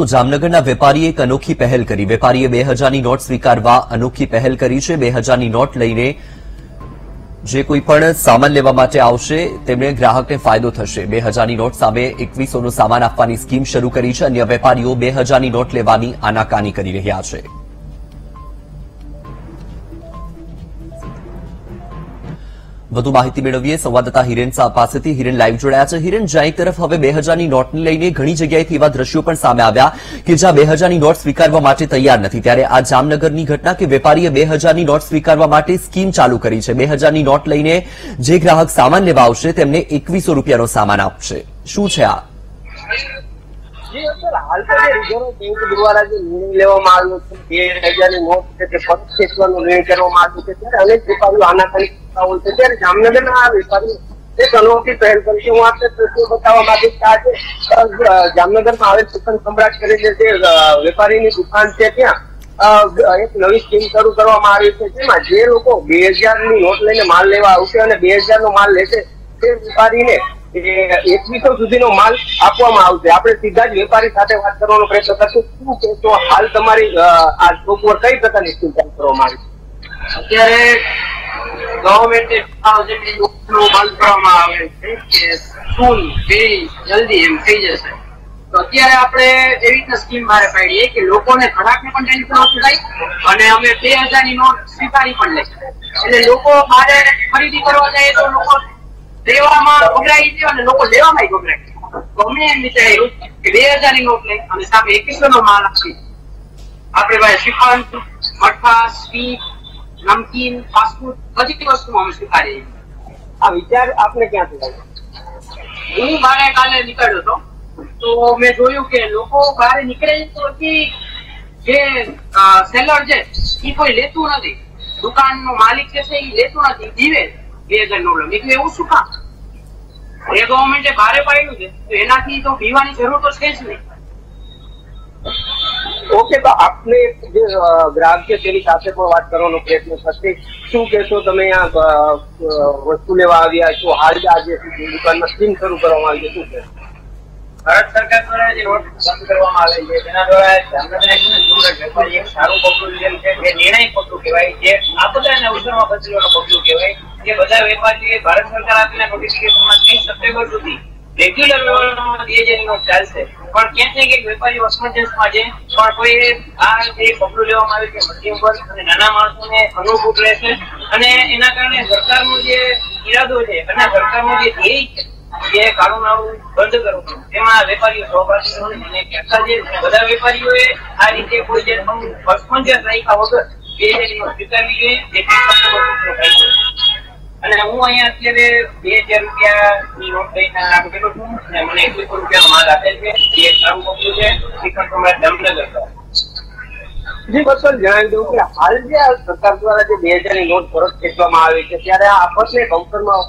તો જામનગરના વેપારીએ એક અનોખી પહેલ કરી. વેપારીએ બે હજારની નોટ સ્વીકારવા અનોખી પહેલ કરી છે. બે હજારની નોટ લઈને જે કોઈ પણ સામાન લેવા માટે આવશે, તેમને ગ્રાહકને ફાયદો થશે. બે હજારની નોટ સામે એકવીસોનો સામાન આપવાની સ્કીમ શરૂ કરી છે. અન્ય વેપારીઓ બે હજારની નોટ લેવાની આનાકાની કરી રહ્યા છે. વધુ માહિતી મેળવીએ સંવાદદાતા હિરેન સા પાસેથી. હિરેન લાઈવ જોડાયા છે. હિરેન, જ્યાં તરફ હવે બે હજારની નોટને લઈને ઘણી જગ્યાએથી એવા દ્રશ્યો પણ સામે આવ્યા કે જ્યાં બે હજારની નોટ સ્વીકારવા માટે તૈયાર નથી. ત્યારે આ જામનગરની ઘટના કે વેપારીએ બે હજારની નોટ સ્વીકારવા માટે સ્કીમ ચાલુ કરી છે. બે હજારની નોટ લઈને જે ગ્રાહક સામાન લેવા આવશે તેમને એકવીસો રૂપિયાનો સામાન આપશે. શું છે આ? હાલ તો જે રિઝર્વ બેંક છે હજારની તે કરી છે હું આપને વેપારીની દુકાન છે ત્યાં એક નવી સ્કીમ શરૂ કરવામાં આવી છે જેમાં જે લોકો બે ની નોટ લઈને માલ લેવા આવશે અને બે નો માલ લેશે, તે વેપારીને એકવીસો સુધીનો માલ આપવામાં આવશે. આપણે સીધા જ વેપારી સાથે વાત કરવાનો પ્રયત્ન કરશું. શું કહેશો, હાલ તમારી આ સ્ટોક પર કઈ પ્રકારની સ્કીમ કરવામાં આવી અત્યારે ગવર્મેન્ટે બંધ કરવામાં આવે છે કે સ્કૂલ ફી જલ્દી એમ થઈ જશે. તો અત્યારે આપણે એવી રીતના સ્કીમ બહાર પાડીએ કે લોકોને ઘરાકને પણ ટેન્શન ઓછું થાય અને અમે બે હજારની નોટ સ્વીકારી પણ લઈએ. એટલે લોકો મારે ખરીદી કરવા જાય તો લોકો દેવામાં ગભરાઈ ગયો અને લોકો લેવામાં ગભરાય તો અમે એમ વિચાર્યું કે બે હજારની નોટ લઈ અને સામે એકવીસો નો માલ આપી આપણે ભાઈ શ્રીખંડ મઠા સ્વીટ નમકીન ફાસ્ટફૂડ બધી વસ્તુ અમે સ્વીકારીએ. આ વિચાર આપને ક્યાંથી લાગ્યો હું બારે કાલે નીકળ્યો હતો. તો મેં જોયું કે લોકો બહાર નીકળે તો જે સેલર છે એ કોઈ લેતું નથી. દુકાન નો માલિક જે છે એ લેતું નથી. જીવે બે હજાર નો મેં કીધું એવું શું કામ? એ ગવર્મેન્ટે ભારે પાડ્યું છે. તો એનાથી તો પીવાની જરૂર તો છે જ નહીં. ઓકે તો આપને જે ગ્રાહક છે તેની સાથે પણ વાત કરવાનો પ્રયત્ન થશે. શું કહેશો તમે આ વસ્તુ લેવા આવ્યા છો? હાલ જ આજે દુકાનમાં સ્કીમ શરૂ કરવામાં આવી છે. શું કહેશો? ભારત સરકાર દ્વારા જે નોટ બંધ કરવામાં આવે છે તેના દ્વારા જામનગર વેપારી એક સારું પગલું લીધેલું છે. જે નિર્ણય પગલું કહેવાય જે આપદાને અવસરમાં બદલવાનું પગલું કહેવાય. જે બધા વેપારીએ ભારત સરકાર આપેલા નોટિફિકેશનમાં ત્રીસ સપ્ટેમ્બર સુધી રેગ્યુલર વ્યવહારમાં ચાલશે, પણ ક્યાંક ને ક્યાંક વેપારીઓ અસમંજસમાં છે, પણ કોઈ આ જે પગલું લેવામાં આવ્યું છે મધ્યમ વર્ગ અને નાના માણસોને અનુકૂળ રહેશે અને એના કારણે સરકારનો જે ઈરાદો છે અને સરકારનો જે ધ્યેય છે જે આવું બંધ કરવું તેમાં વેપારીઓ સહભાગી અને કેટલા જે બધા વેપારીઓએ આ રીતે કોઈ જે અસમંજસ રાખ્યા વગર હજાર સ્વીકારવી જોઈએ જે સપ્ટેમ્બર છે. અને હું અહીંયા અત્યારે બે હજાર રૂપિયાની નોટ લઈને આપેલો છું અને મને એકવીસો રૂપિયા માલ આપેલ છે. એ કામ મોકલું છે. શ્રીખંડ સમ્રાટ જામનગર જી બસર જણાવી દઉં કે હાલ જે આ સરકાર દ્વારા જે બે હજારની નોટ પરત ખેંચવામાં આવી છે ત્યારે આ આપસને કૌશલમાં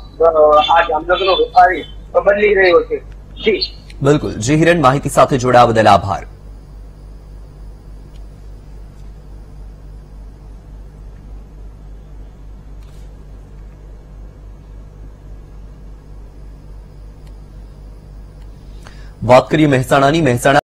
આ જામનગર નો વેપારી બદલી રહ્યો છે. જી. બિલકુલ. જી હિરેન માહિતી સાથે જોડાવા બદલ આભાર. વાત કરીએ મહેસાણાની. મહેસાણા